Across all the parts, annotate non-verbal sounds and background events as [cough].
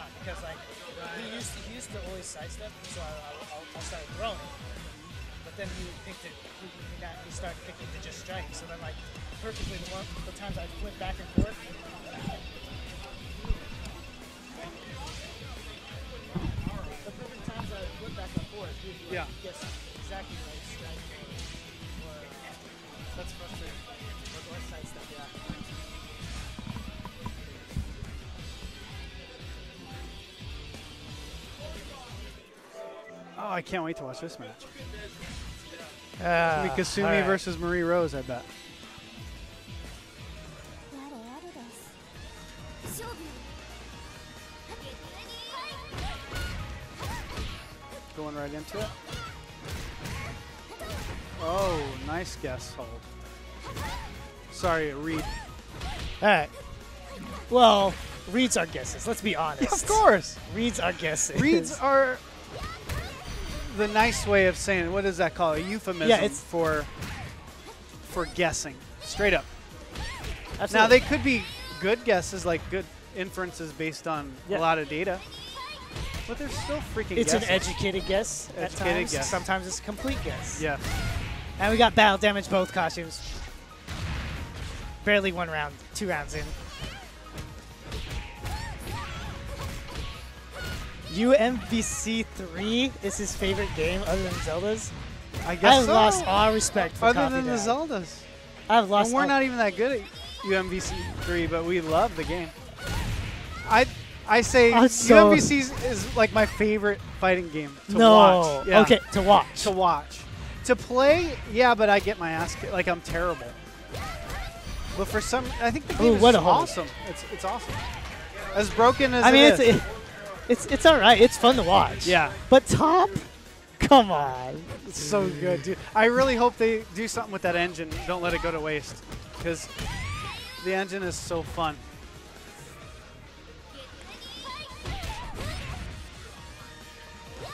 not because like he used to, he used to always sidestep, so I, I, I'll, I'll start throwing. But then he picked it. He, he, he started picking to just strike. So then like perfectly the, one, the times I flip back and forth. The perfect times I flip back and forth, Yeah. like, guess exactly right strike or That's frustrating. or, or sidestep. Yeah. Oh, I can't wait to watch this match. Ah, uh, it's Kasumi right. versus Marie Rose, I bet. Going right into it. Oh, nice guess hold. Sorry, Reed. Hey, Well, Reads our guesses. Let's be honest. Of course. Reads our guesses. Reads are the nice way of saying it. What does that call? A euphemism Yeah, it's- for for guessing. Straight up. Now they could be good guesses, like good inferences based on Yeah. a lot of data, but they're still freaking. It's an educated guess at Educated times. guess. Sometimes it's a complete guess. Yeah. And we got battle damage both costumes. Barely one round, two rounds in. UMVC 3 is his favorite game other than Zelda's. I guess I've so. lost all respect for Other than the Zeldas. I've lost all. And we're not even that good at UMVC 3, but we love the game. I I say I'm so- UMVC is- like my favorite fighting game to no. watch. Yeah. Okay, to watch. To watch. To play, yeah, but I get my ass kicked. Like I'm terrible. But for some, I think the game Ooh, is what just a hold. awesome. It's it's awesome. As broken as I mean, it it's is. it, it's it's all right. It's fun to watch. Yeah. But top, come on. It's so good, dude. I really hope they do something with that engine. Don't let it go to waste, because the engine is so fun.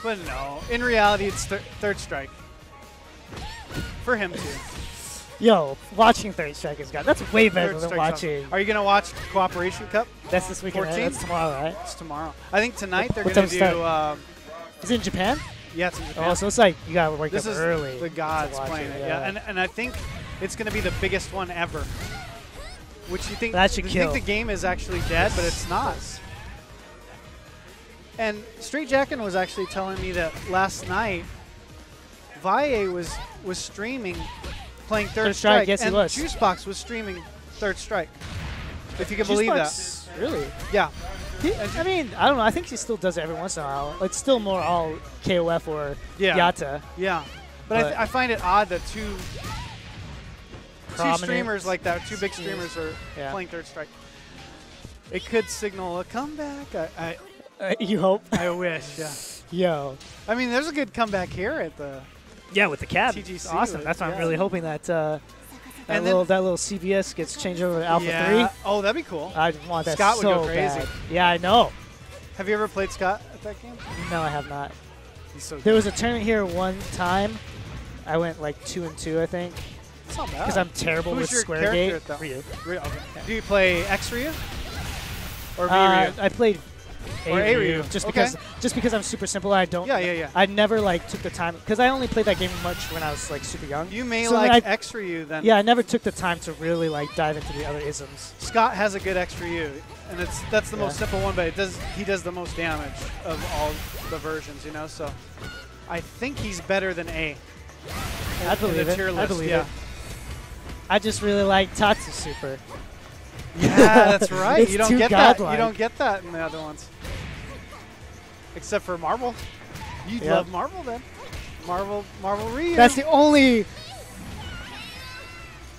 But no, in reality, it's thir- third strike for him too. Yo, watching Third Strike is god. That's way better than watching. Are you gonna watch Cooperation Cup? That's this weekend. right? 14? That's tomorrow, right? It's tomorrow. I think tonight they're gonna do. start? Um, Is it in Japan? yeah, it's in Japan. Oh, so it's like you gotta wake this up is early. the gods playing it. it, Yeah, and and I think it's gonna be the biggest one ever. Which you think? That should you kill. think the game is actually dead, but it's not. And Straight Jackin was actually telling me that last night, Valle was was streaming, playing Third, Third Strike, yes, he and was. Juicebox was streaming Third Strike. If you can believe that. Really? Yeah. He- I mean, I don't know. I think he still does it every once in a while. It's still more all KOF or Yeah. Yata. Yeah. But, I, But- th- I find it odd that two two streamers like that, two big streamers are Yeah. playing Third Strike. It could signal a comeback. I, I, Uh, [laughs] you hope? I wish, yeah. [laughs] Yo. I mean, there's a good comeback here at the. Yeah, with the cab. TGC awesome. That's why I'm really hoping that uh, that And little that little CVS gets changed over to Alpha yeah. 3. Oh, that'd be cool. I want that Scott would go crazy. bad. Yeah, I know. Have you ever played Scott at that game? No, I have not. He's so There was a tournament here one time. I went like two and two, I think, It's not bad. because I'm terrible Who's with your Square Gate. Ryu. Ryu, okay. Do you play X Ryu? Or V Uh, Ryu? I played Or A Ryu, Ryu. just Okay. because just because I'm super simple. I don't. Yeah, yeah, yeah. I never like took the time because I only played that game much when I was like super young. You may So like I- X Ryu then. Yeah, I never took the time to really like dive into the other isms. Scott has a good X Ryu, and it's that's the most simple one, but it does he does the most damage of all the versions, you know. So I think he's better than A. I believe it. tier I list, believe yeah. it. I just really like Tatsu Super. Yeah, that's [laughs] right. You don't get that. You don't get that in the other ones, except for Marvel. You Yeah. love Marvel then. Marvel, Marvel Ryu. That's the only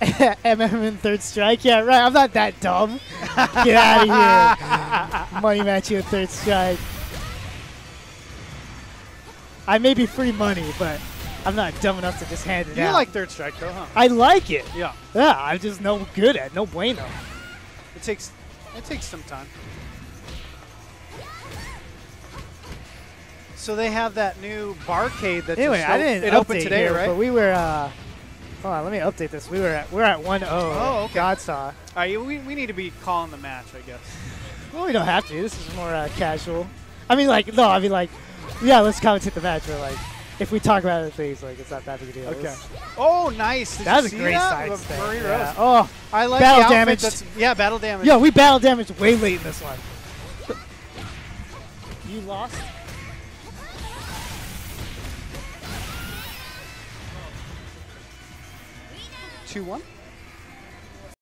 [laughs] MM in Third Strike. Yeah, right. I'm not that dumb. Get out of here. [laughs] money match you at Third Strike. I may be free money, but I'm not dumb enough to just hand it you out. You like Third Strike though, huh? I like it. Yeah. Yeah, I'm just no good at. No bueno. It takes it takes some time. So they have that new barcade that Anyway, just I didn't it opened today, here, right? but we were. Uh, hold on, let me update this. We were at we're at 1-0. Oh, okay. Godsaw. All right, we, we need to be calling the match, I guess. Well, we don't have to. This is more uh, casual. I mean, like, no, I mean, like, yeah, let's commentate the match, but, like, if we talk about other things, like, it's not that big a deal. Okay. Oh, nice. Did That was a great that? side step. Yeah. Oh, I like Battle damage. Yeah, battle damage. Yeah, we battle damage way late in this one. You lost. Two one.